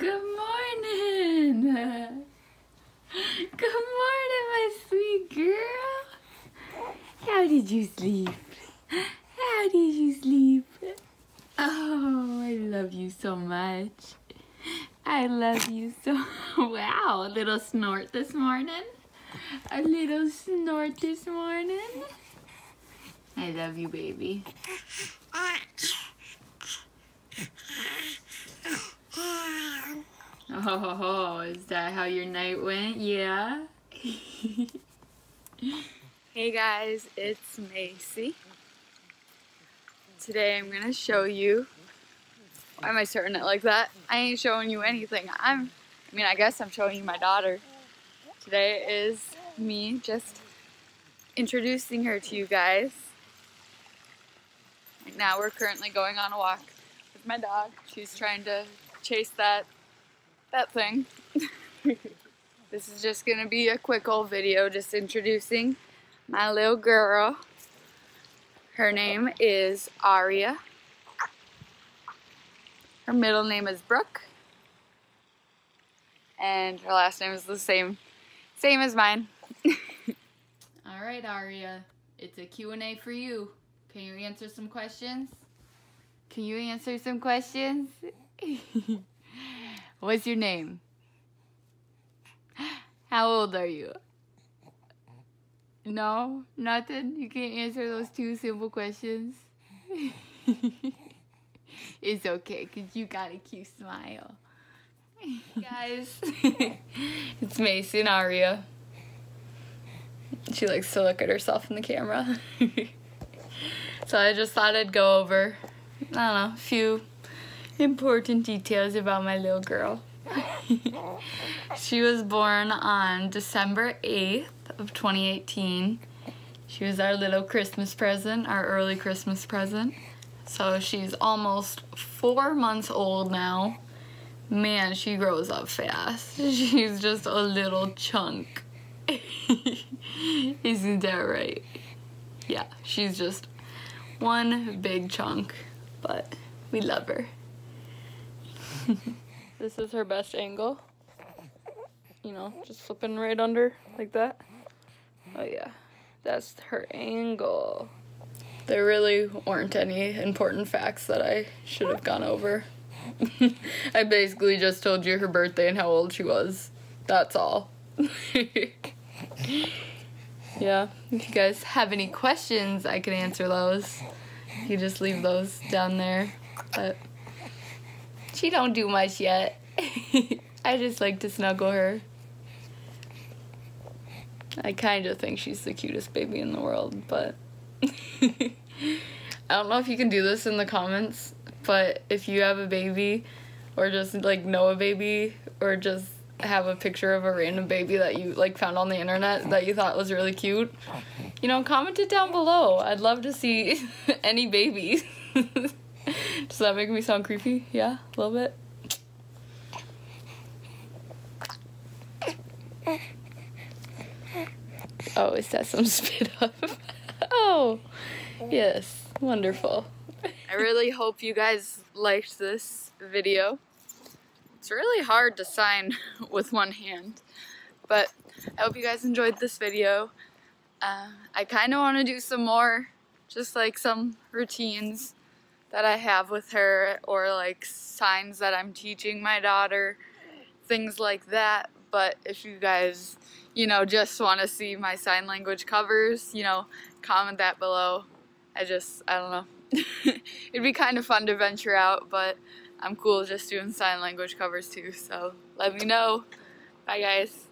Good morning. Good morning, my sweet girl. How did you sleep? How did you sleep? Oh, I love you so much. I love you so Wow, a little snort this morning. A little snort this morning. I love you, baby. That how your night went? Yeah. hey guys, it's Macie. Today I'm gonna show you. Why am I starting it like that? I ain't showing you anything. I'm. I mean, I guess I'm showing you my daughter. Today is me just introducing her to you guys. Right now we're currently going on a walk with my dog. She's trying to chase that that thing. this is just gonna be a quick old video just introducing my little girl. Her name is Aria. Her middle name is Brooke. And her last name is the same same as mine. All right, Aria. It's a Q&A for you. Can you answer some questions? Can you answer some questions? What's your name? How old are you? No? Nothing? You can't answer those two simple questions? it's okay, because you got a cute smile. Guys, it's Mason Aria. She likes to look at herself in the camera. so I just thought I'd go over, I don't know, a few important details about my little girl. she was born on December 8th of 2018. She was our little Christmas present, our early Christmas present. So she's almost four months old now. Man, she grows up fast. She's just a little chunk. Isn't that right? Yeah, she's just one big chunk, but we love her. This is her best angle. You know, just flipping right under like that. Oh yeah, that's her angle. There really weren't any important facts that I should have gone over. I basically just told you her birthday and how old she was. That's all. yeah, if you guys have any questions, I can answer those. You just leave those down there. But she don't do much yet. I just like to snuggle her. I kind of think she's the cutest baby in the world, but I don't know if you can do this in the comments, but if you have a baby or just like know a baby or just have a picture of a random baby that you like found on the internet that you thought was really cute, you know, comment it down below. I'd love to see any babies. Does that make me sound creepy? Yeah, a little bit. Oh, is that some spit up? oh, yes, wonderful. I really hope you guys liked this video. It's really hard to sign with one hand, but I hope you guys enjoyed this video. Uh, I kind of want to do some more, just like some routines that I have with her or like signs that I'm teaching my daughter, things like that. But if you guys, you know, just want to see my sign language covers, you know, comment that below. I just, I don't know. It'd be kind of fun to venture out, but I'm cool just doing sign language covers too. So let me know. Bye guys.